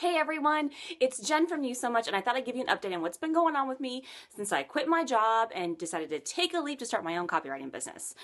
Hey everyone, it's Jen from You So Much, and I thought I'd give you an update on what's been going on with me since I quit my job and decided to take a leap to start my own copywriting business.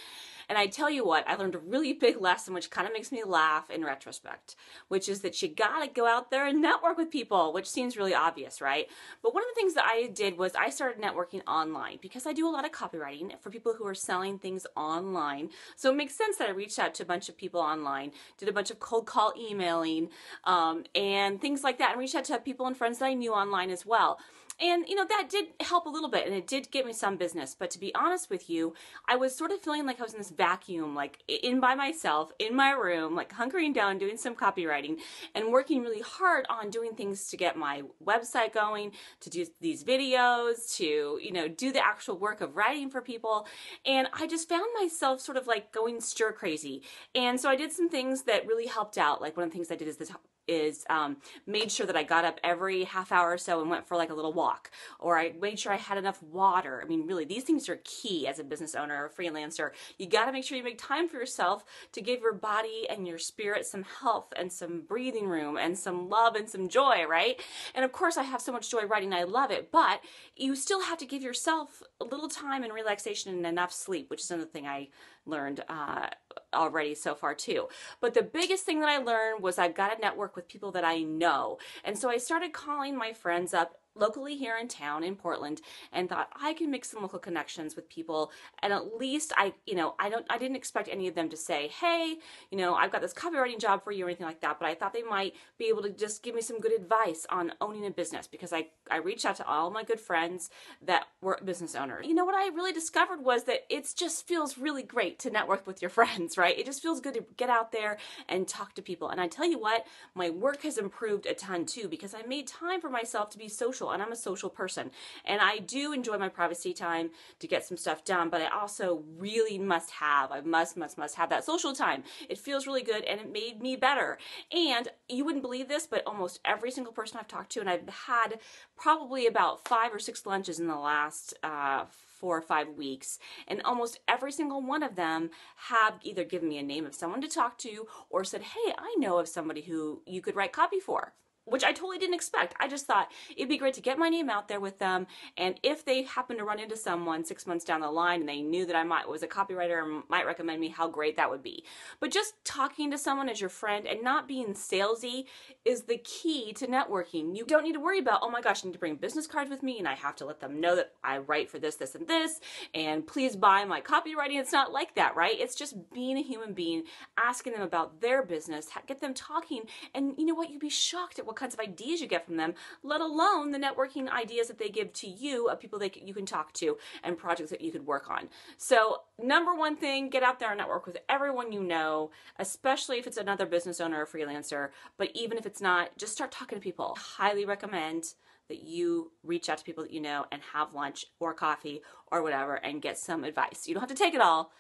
And I tell you what, I learned a really big lesson, which kind of makes me laugh in retrospect, which is that you gotta go out there and network with people, which seems really obvious, right? But one of the things that I did was I started networking online because I do a lot of copywriting for people who are selling things online. So it makes sense that I reached out to a bunch of people online, did a bunch of cold call emailing, um, and things like that, and reached out to people and friends that I knew online as well. And, you know, that did help a little bit and it did get me some business. But to be honest with you, I was sort of feeling like I was in this vacuum, like in by myself, in my room, like hunkering down, doing some copywriting and working really hard on doing things to get my website going, to do these videos, to, you know, do the actual work of writing for people. And I just found myself sort of like going stir crazy. And so I did some things that really helped out. Like one of the things I did is this is um, made sure that I got up every half hour or so and went for like a little walk, or I made sure I had enough water. I mean, really, these things are key as a business owner or freelancer. You got to make sure you make time for yourself to give your body and your spirit some health and some breathing room and some love and some joy, right? And of course, I have so much joy writing, I love it, but you still have to give yourself a little time and relaxation and enough sleep, which is another thing I learned uh, already so far too. But the biggest thing that I learned was I've got to network with people that I know. And so I started calling my friends up locally here in town in Portland and thought I can make some local connections with people. And at least I you know I don't I didn't expect any of them to say hey you know I've got this copywriting job for you or anything like that. But I thought they might be able to just give me some good advice on owning a business because I I reached out to all my good friends that were business owners. You know what I really discovered was that it just feels really great to network with your friends right? It just feels good to get out there and talk to people. And I tell you what my work has improved a ton too because I made time for myself to be social social and I'm a social person. And I do enjoy my privacy time to get some stuff done, but I also really must have, I must, must, must have that social time. It feels really good and it made me better. And you wouldn't believe this, but almost every single person I've talked to, and I've had probably about five or six lunches in the last uh, four or five weeks, and almost every single one of them have either given me a name of someone to talk to or said, Hey, I know of somebody who you could write copy for which I totally didn't expect. I just thought it'd be great to get my name out there with them. And if they happen to run into someone six months down the line and they knew that I might was a copywriter and might recommend me, how great that would be. But just talking to someone as your friend and not being salesy is the key to networking. You don't need to worry about, oh my gosh, I need to bring business cards with me and I have to let them know that I write for this, this, and this, and please buy my copywriting. It's not like that, right? It's just being a human being, asking them about their business, get them talking, and you know what? You'd be shocked at what what kinds of ideas you get from them, let alone the networking ideas that they give to you of people that you can talk to and projects that you could work on. So, number one thing, get out there and network with everyone you know, especially if it's another business owner or freelancer. But even if it's not, just start talking to people. I highly recommend that you reach out to people that you know and have lunch or coffee or whatever and get some advice. You don't have to take it all,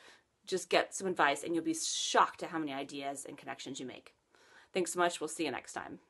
just get some advice and you'll be shocked at how many ideas and connections you make. Thanks so much. We'll see you next time.